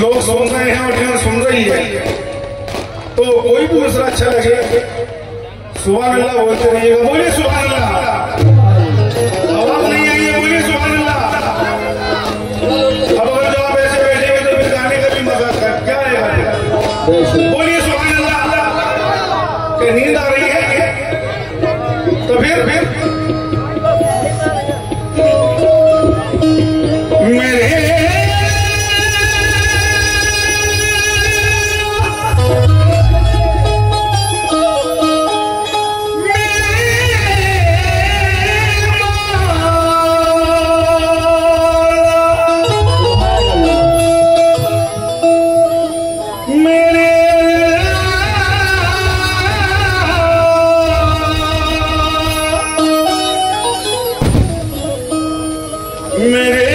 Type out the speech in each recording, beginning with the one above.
लोग सुन रहे हैं और जिन्हें सुन रही है। तो कोई भी मिसरा अच्छा लगे सुबह अल्लाह बोलते रहिएगा, बोलिए सुबह अल्लाह नहीं सुबह ऐसे तो फिर का भी मज़ा क्या बोलिए सुबह अल्लाह नींद आ रही है? तो फिर फिर मेरे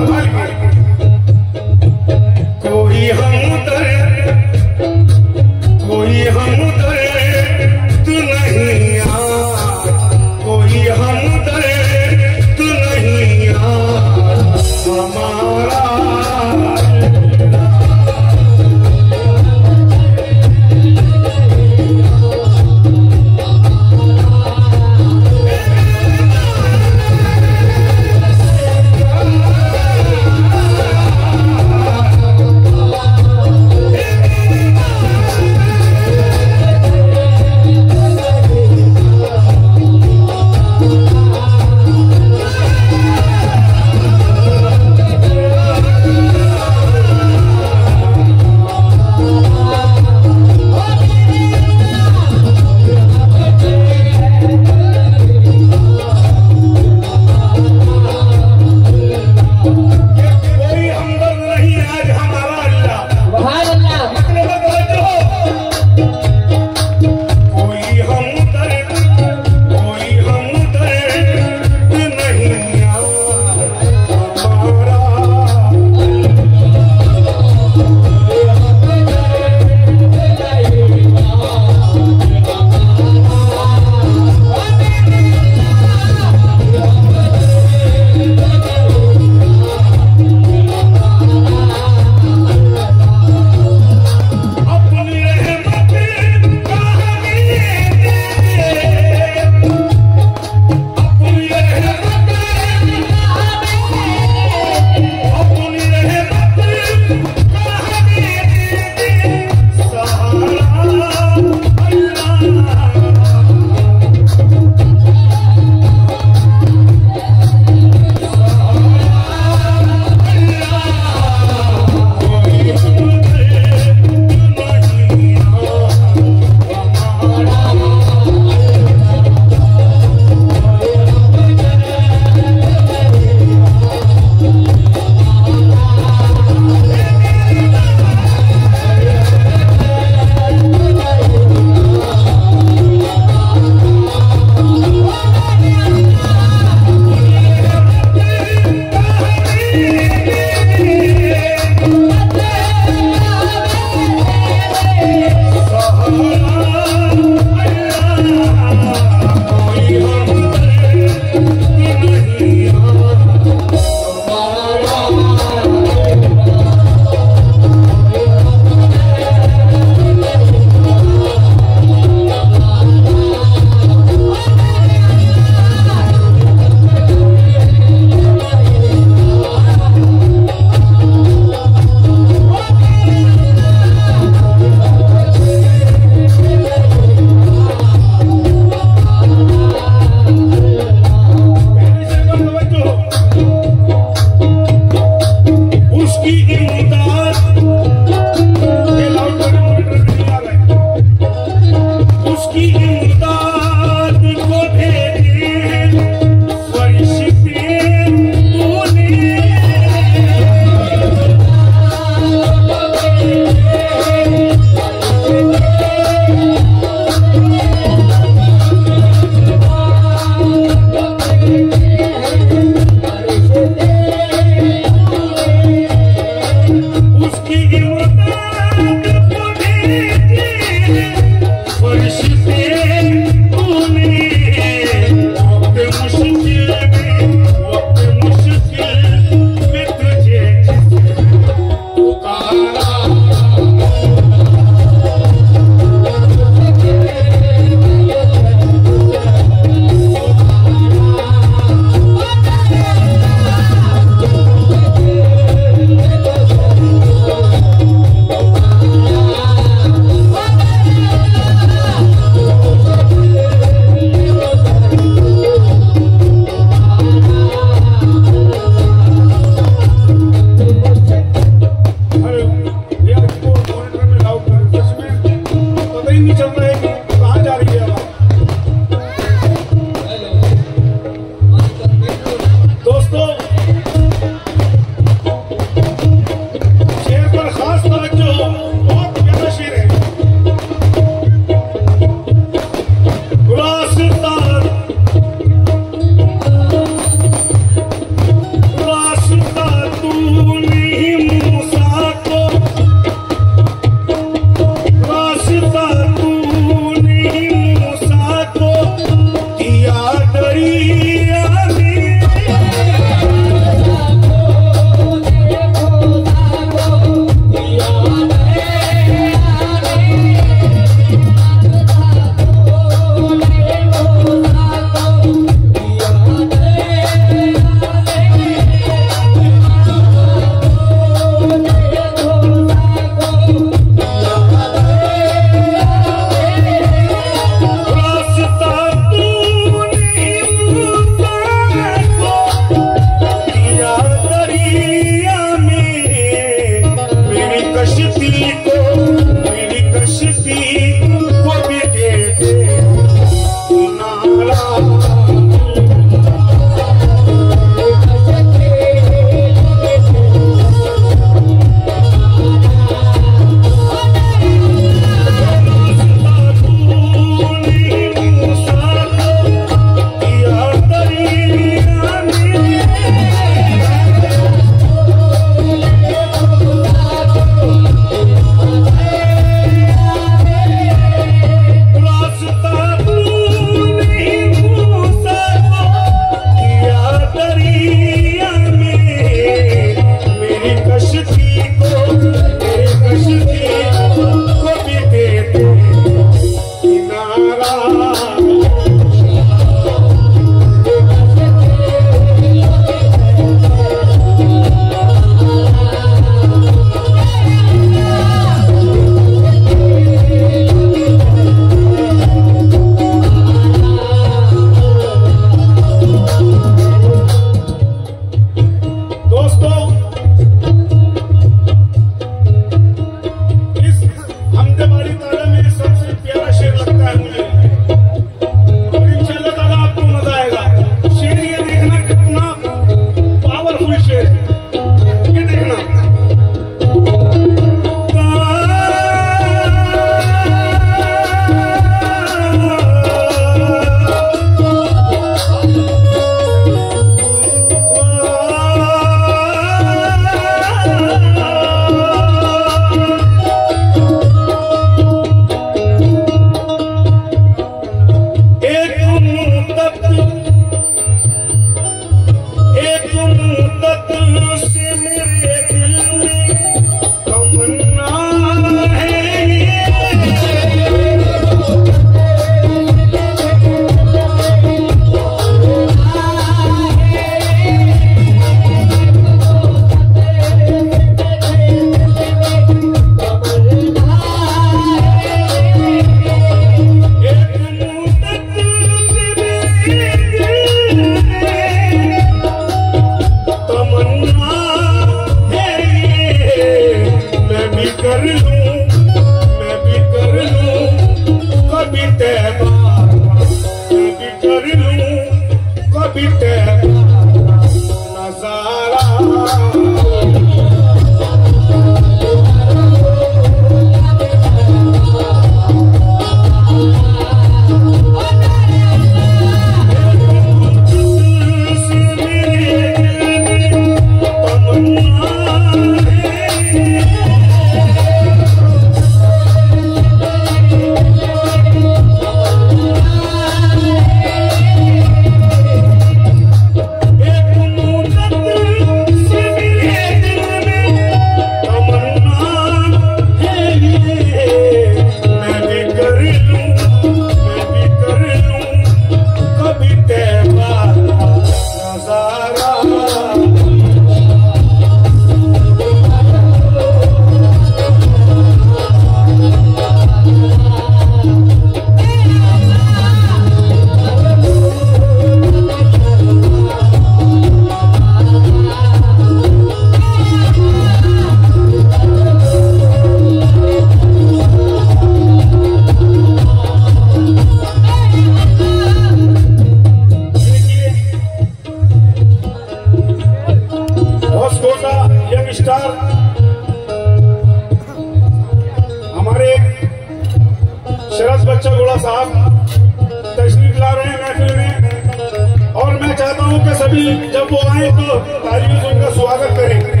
जब वो आए तो तालियों से उनका स्वागत करें।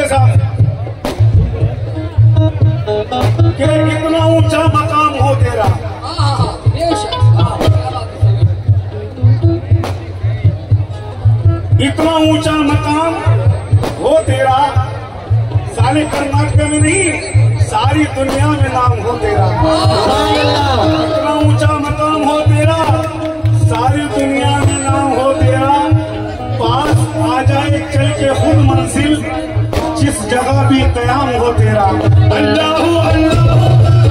साहब कि इतना ऊँचा मकाम हो तेरा। इतना ऊँचा मकाम हो तेरा। सारे कर्नाटक में नहीं, सारी दुनिया में नाम हो तेरा। इतना ऊँचा मकाम हो तेरा, सारी दुनिया में नाम हो तेरा। पास आ जाए चल के खुद मंजिल। जिस जगह भी कयाम हो तेरा। अल्लाह अल्लाह।